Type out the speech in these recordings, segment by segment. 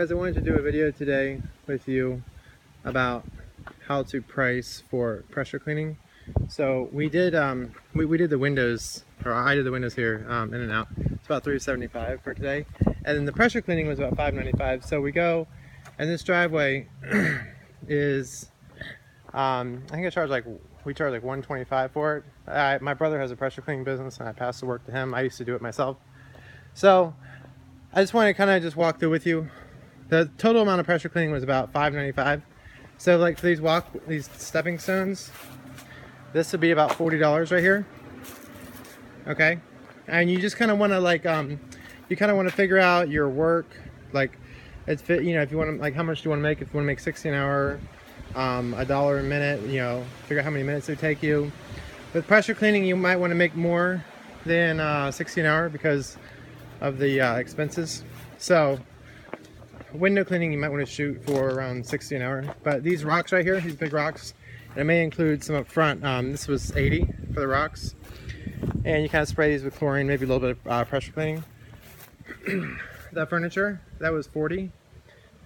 Guys, I wanted to do a video today with you about how to price for pressure cleaning. So we did um, we, we did the windows, or I did the windows here um, in and out. It's about 375 for today, and then the pressure cleaning was about 595. So we go, and this driveway is, um, I think I charge like we charge like 125 for it. I, my brother has a pressure cleaning business, and I pass the work to him. I used to do it myself. So I just want to kind of just walk through with you. The total amount of pressure cleaning was about 595. So like for these walk these stepping stones, this would be about $40 right here. Okay? And you just kind of want to like um you kind of want to figure out your work like it's fit, you know, if you want to like how much do you want to make if you want to make 60 an hour, um a dollar a minute, you know, figure out how many minutes it would take you. With pressure cleaning, you might want to make more than uh 60 an hour because of the uh, expenses. So window cleaning you might want to shoot for around 60 an hour. But these rocks right here, these big rocks, and it may include some up front. Um, this was 80 for the rocks. And you kind of spray these with chlorine, maybe a little bit of uh, pressure cleaning. the furniture, that was 40.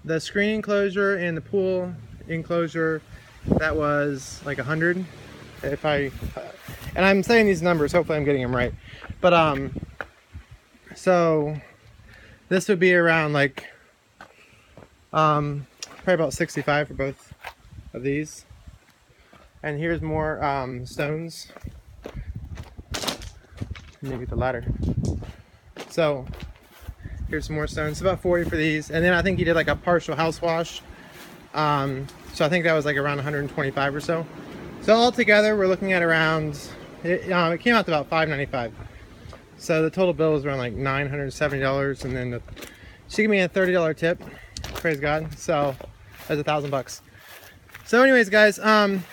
The screen enclosure and the pool enclosure, that was like 100. If I, and I'm saying these numbers, hopefully I'm getting them right. But um, so this would be around like um, probably about 65 for both of these. And here's more um, stones. Me get the ladder. So here's some more stones. about 40 for these. And then I think he did like a partial house wash. Um, so I think that was like around 125 or so. So altogether, we're looking at around. It, um, it came out to about 595. So the total bill was around like $970 and then the, she gave me a $30 tip. Praise God. So that's a thousand bucks. So anyways, guys, um,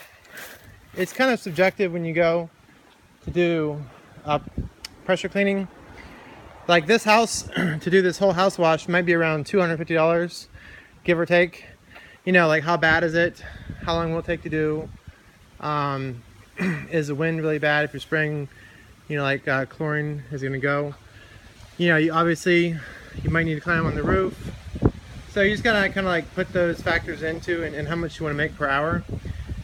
it's kind of subjective when you go to do uh, pressure cleaning. Like this house, to do this whole house wash might be around $250, give or take. You know, like how bad is it? How long will it take to do? Um, is the wind really bad if you're spraying you know, like uh, chlorine is going to go. You know, you obviously you might need to climb on the roof. So you just gotta kind of like put those factors into and, and how much you want to make per hour.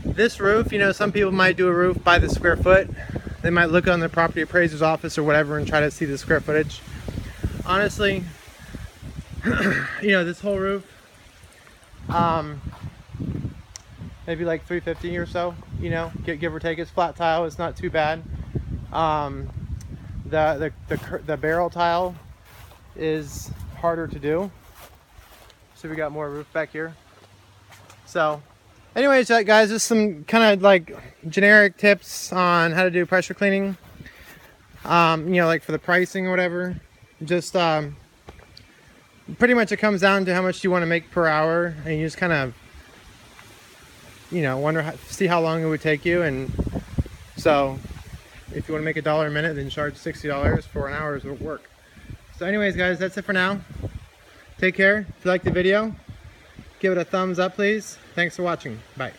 This roof, you know, some people might do a roof by the square foot. They might look on the property appraiser's office or whatever and try to see the square footage. Honestly, you know, this whole roof, um, maybe like 350 or so, you know, give, give or take. It's flat tile, it's not too bad. Um, the, the, the, the barrel tile is harder to do. So we got more roof back here. So anyways, uh, guys, just some kind of like generic tips on how to do pressure cleaning. Um, you know, like for the pricing or whatever. Just um, pretty much it comes down to how much you want to make per hour. And you just kind of, you know, wonder, how, see how long it would take you. And so if you want to make a dollar a minute, then charge $60 for an hour's work. So anyways, guys, that's it for now. Take care. If you liked the video, give it a thumbs up, please. Thanks for watching. Bye.